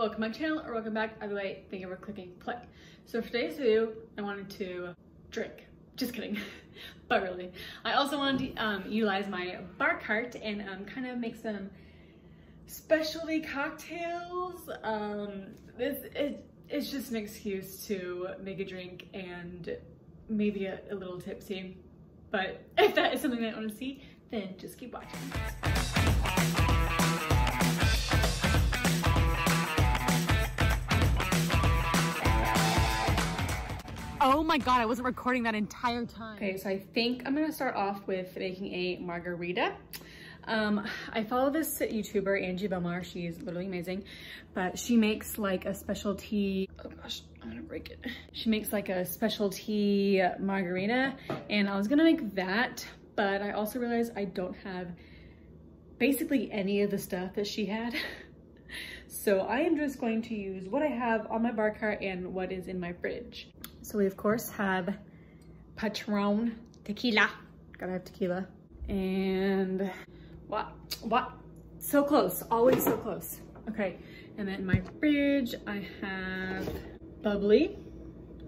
welcome my channel or welcome back either way, thank you for clicking play. So for today's video, I wanted to drink. Just kidding, but really. I also wanted to um, utilize my bar cart and um, kind of make some specialty cocktails. Um, this it, It's just an excuse to make a drink and maybe a, a little tipsy. But if that is something that I want to see, then just keep watching. Oh my god, I wasn't recording that entire time. Okay, so I think I'm gonna start off with making a margarita. Um, I follow this YouTuber, Angie Belmar. She's literally amazing, but she makes like a specialty, oh gosh, I'm gonna break it. She makes like a specialty margarita and I was gonna make that, but I also realized I don't have basically any of the stuff that she had. So I am just going to use what I have on my bar cart and what is in my fridge. So we of course have Patron tequila. Gotta have tequila. And what? What? So close, always so close. Okay, and then in my fridge, I have bubbly,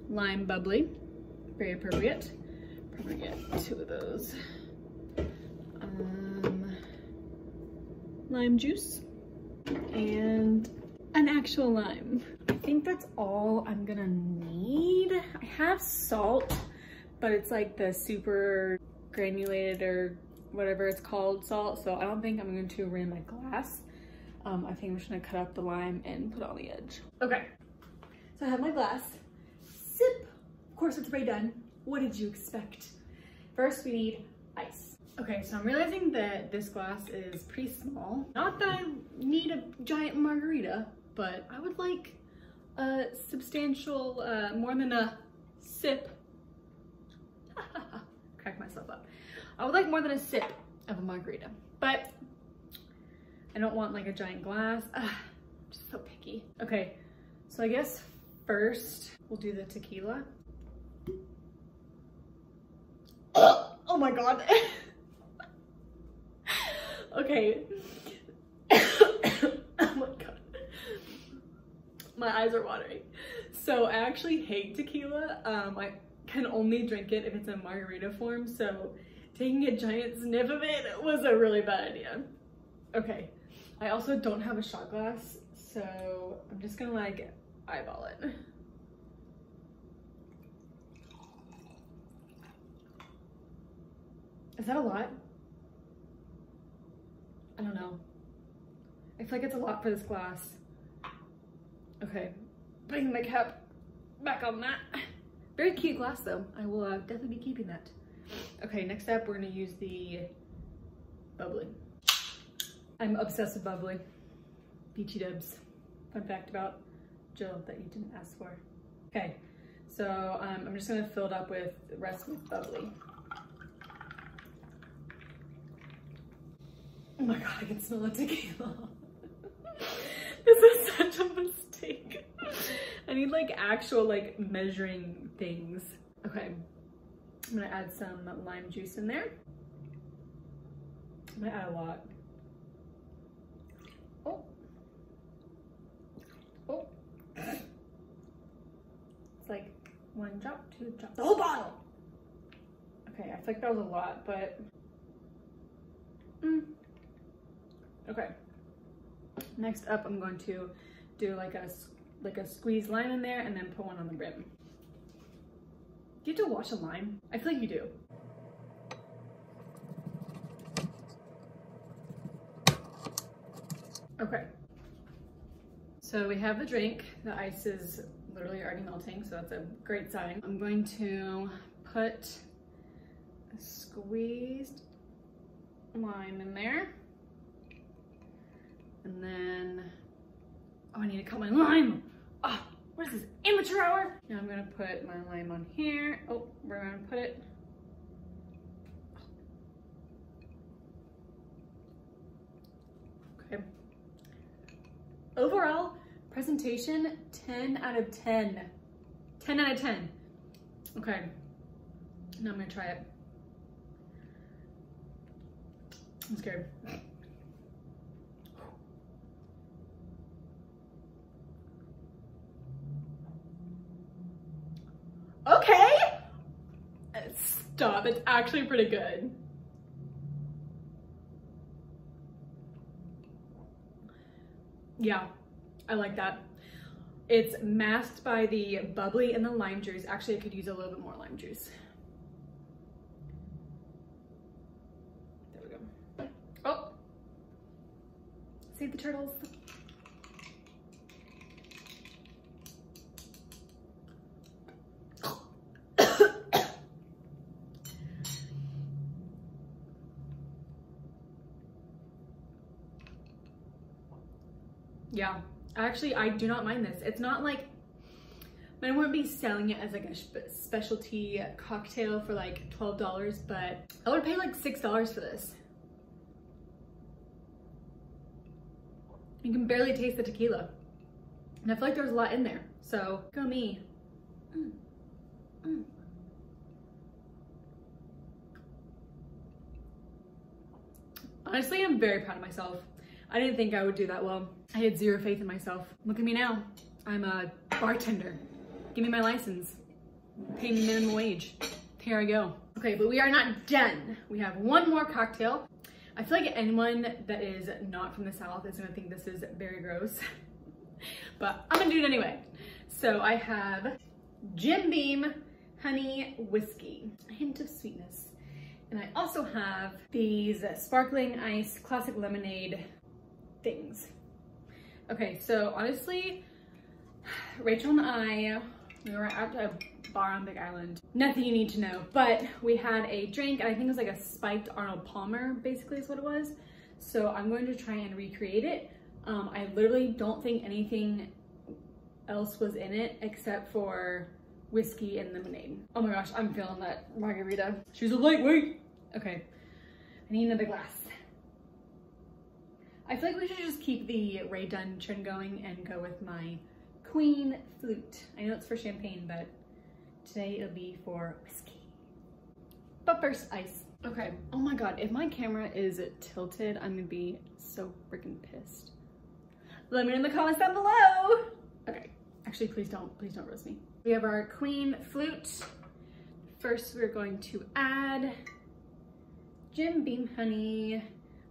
lime bubbly, very appropriate. Probably get two of those. Um, lime juice and an actual lime. I think that's all I'm gonna need. I have salt, but it's like the super granulated or whatever it's called salt, so I don't think I'm going to rim my glass. Um, I think I'm just gonna cut up the lime and put it on the edge. Okay, so I have my glass. Sip! Of course it's already done. What did you expect? First we need ice. Okay, so I'm realizing that this glass is pretty small. Not that I need a giant margarita, but I would like a substantial, uh, more than a sip. Crack myself up. I would like more than a sip of a margarita, but I don't want like a giant glass. Ugh, I'm just so picky. Okay, so I guess first we'll do the tequila. oh my God. Okay. oh my god. My eyes are watering. So I actually hate tequila. Um, I can only drink it if it's in margarita form. So taking a giant sniff of it was a really bad idea. Okay. I also don't have a shot glass. So I'm just gonna like eyeball it. Is that a lot? I don't know. I feel like it's a lot for this glass. Okay, putting my cap back on that. Very cute glass though. I will uh, definitely be keeping that. Okay, next up we're gonna use the bubbly. I'm obsessed with bubbly. Peachy Dubs. Fun fact about Jill that you didn't ask for. Okay, so um, I'm just gonna fill it up with the rest with bubbly. Oh my god, I can smell the tequila. this is such a mistake. I need like actual like measuring things. Okay, I'm gonna add some lime juice in there. I'm gonna add a lot. Oh. Oh. It's like one drop, two drops, the whole bottle. Okay, I feel like that was a lot, but mm. Okay. Next up, I'm going to do like a like a squeeze lime in there and then put one on the rim. Do you have to wash a lime? I feel like you do. Okay. So we have the drink. The ice is literally already melting, so that's a great sign. I'm going to put a squeezed lime in there. And then, oh, I need to cut my lime. Oh, what is this, amateur hour? Now I'm gonna put my lime on here. Oh, we're gonna put it. Okay. Overall, presentation, 10 out of 10. 10 out of 10. Okay, now I'm gonna try it. I'm scared. Stop, it's actually pretty good. Yeah, I like that. It's masked by the bubbly and the lime juice. Actually, I could use a little bit more lime juice. There we go. Oh, save the turtles. Yeah, I actually, I do not mind this. It's not like, I wouldn't be selling it as like a specialty cocktail for like $12, but I would pay like $6 for this. You can barely taste the tequila. And I feel like there's a lot in there. So go me. Mm. Mm. Honestly, I'm very proud of myself. I didn't think I would do that well. I had zero faith in myself. Look at me now. I'm a bartender. Give me my license. Pay me minimum wage. Here I go. Okay, but we are not done. We have one more cocktail. I feel like anyone that is not from the South is gonna think this is very gross, but I'm gonna do it anyway. So I have Jim Beam Honey Whiskey, a hint of sweetness. And I also have these sparkling ice classic lemonade things. Okay, so honestly, Rachel and I, we were at a bar on Big Island. Nothing you need to know, but we had a drink, and I think it was like a spiked Arnold Palmer, basically is what it was. So I'm going to try and recreate it. Um, I literally don't think anything else was in it except for whiskey and lemonade. Oh my gosh, I'm feeling that margarita. She's a lightweight. Okay, I need another glass. I feel like we should just keep the Rae Dunn trend going and go with my Queen Flute. I know it's for champagne, but today it'll be for whiskey. But first, ice. Okay, oh my God, if my camera is tilted, I'm gonna be so freaking pissed. Let me know in the comments down below. Okay, actually, please don't, please don't roast me. We have our Queen Flute. First, we're going to add Jim Beam Honey,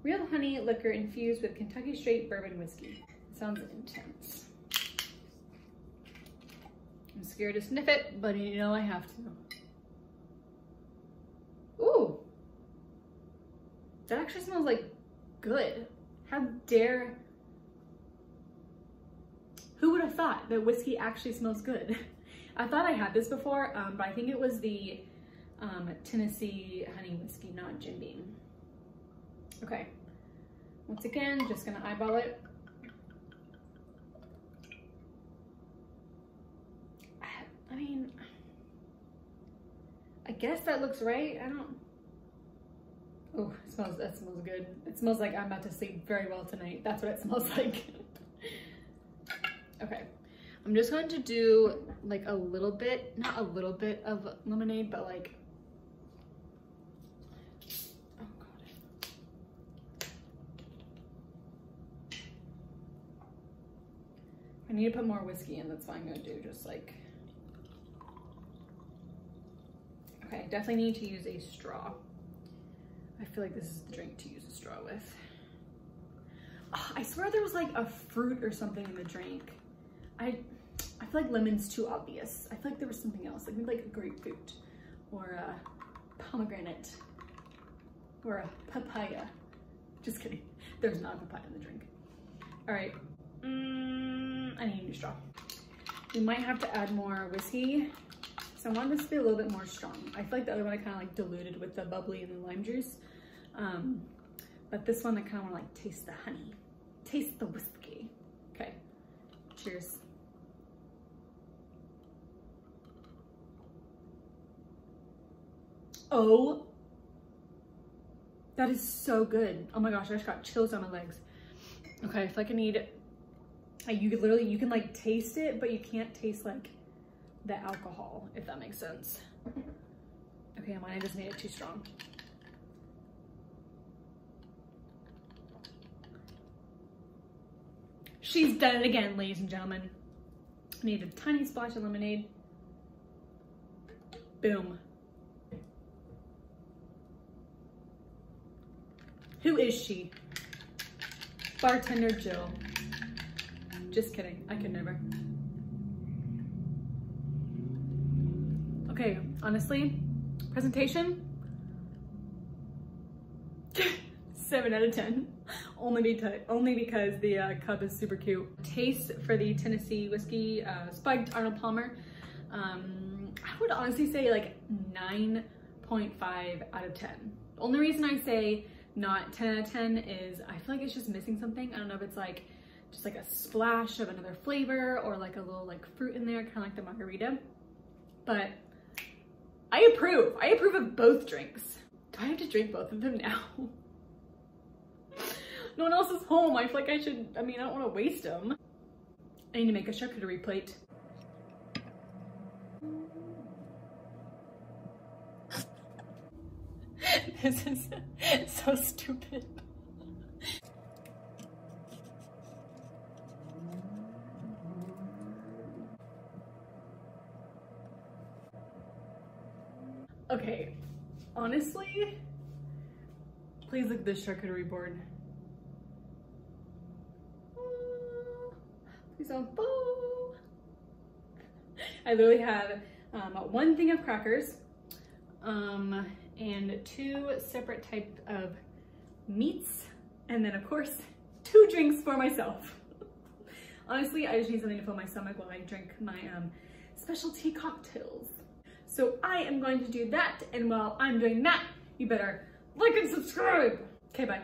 Real honey liquor infused with Kentucky straight bourbon whiskey. Sounds intense. I'm scared to sniff it, but you know I have to. Ooh. That actually smells like good. How dare. Who would have thought that whiskey actually smells good? I thought I had this before, um, but I think it was the um, Tennessee honey whiskey, not Jim Beam. Okay, once again, just gonna eyeball it. I mean, I guess that looks right. I don't, oh, it smells, that smells good. It smells like I'm about to sleep very well tonight. That's what it smells like. okay, I'm just going to do like a little bit, not a little bit of lemonade, but like I need to put more whiskey in, that's what I'm gonna do, just like, okay, definitely need to use a straw. I feel like this is the drink to use a straw with. Oh, I swear there was like a fruit or something in the drink. I, I feel like lemon's too obvious. I feel like there was something else, like maybe like a grapefruit or a pomegranate or a papaya. Just kidding. There's not a papaya in the drink. All right. Mm. I need a new straw. We might have to add more whiskey. So I want this to be a little bit more strong. I feel like the other one I kind of like diluted with the bubbly and the lime juice. Um, but this one I kind of want to like taste the honey, taste the whiskey. Okay, cheers. Oh, that is so good. Oh my gosh, I just got chills on my legs. Okay, I feel like I need like you could literally, you can like taste it, but you can't taste like the alcohol, if that makes sense. Okay, mine, I just made it too strong. She's done it again, ladies and gentlemen. I need a tiny splash of lemonade. Boom. Who is she? Bartender Jill. Just kidding, I could never. Okay, honestly, presentation, seven out of 10. Only because, only because the uh, cup is super cute. Taste for the Tennessee whiskey, uh, spiked Arnold Palmer. Um, I would honestly say like 9.5 out of 10. The only reason I say not 10 out of 10 is I feel like it's just missing something. I don't know if it's like just like a splash of another flavor or like a little like fruit in there, kind of like the margarita. But I approve. I approve of both drinks. Do I have to drink both of them now? no one else is home. I feel like I should, I mean, I don't want to waste them. I need to make a charcuterie plate. this is so stupid. Okay, honestly, please look at this charcuterie board. Please don't. I literally have um, one thing of crackers um, and two separate types of meats, and then of course, two drinks for myself. Honestly, I just need something to fill my stomach while I drink my um, specialty cocktails. So I am going to do that, and while I'm doing that, you better like and subscribe. Okay, bye.